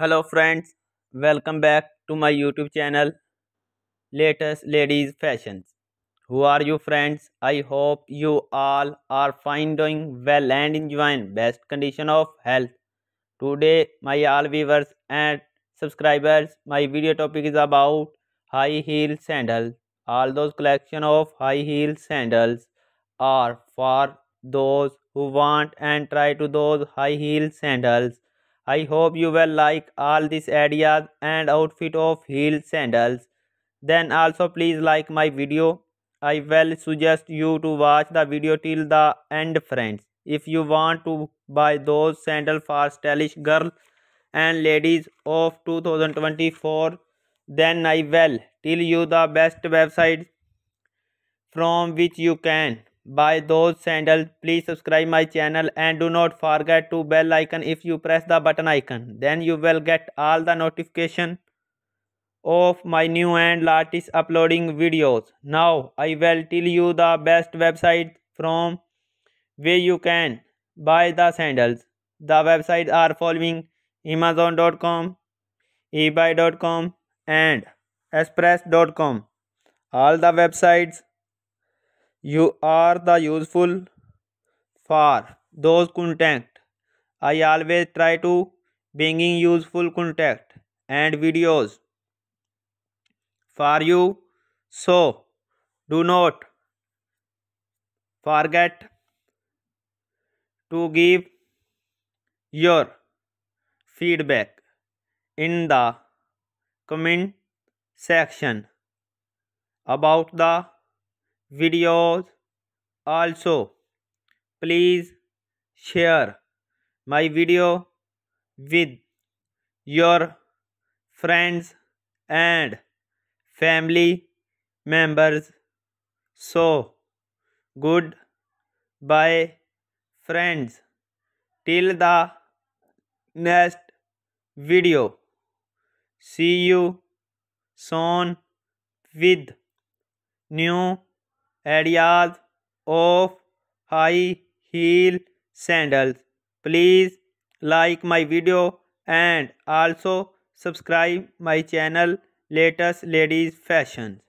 hello friends welcome back to my youtube channel latest ladies fashions. Who are you friends? I hope you all are fine doing well and enjoying best condition of health. Today my all viewers and subscribers my video topic is about high heel sandals. All those collection of high heel sandals are for those who want and try to those high heel sandals I hope you will like all these ideas and outfit of heel sandals. Then also please like my video. I will suggest you to watch the video till the end friends. If you want to buy those sandals for stylish girl and ladies of 2024 then I will tell you the best website from which you can buy those sandals please subscribe my channel and do not forget to bell icon if you press the button icon. Then you will get all the notification of my new and latest uploading videos. Now i will tell you the best website from where you can buy the sandals. The websites are following amazon.com ebay.com and express.com all the websites you are the useful for those contact. I always try to bringing useful contact and videos for you. So do not forget to give your feedback in the comment section about the videos also. Please share my video with your friends and family members. So good bye friends. Till the next video. See you soon with new ideas of high heel sandals. Please like my video and also subscribe my channel latest ladies fashions.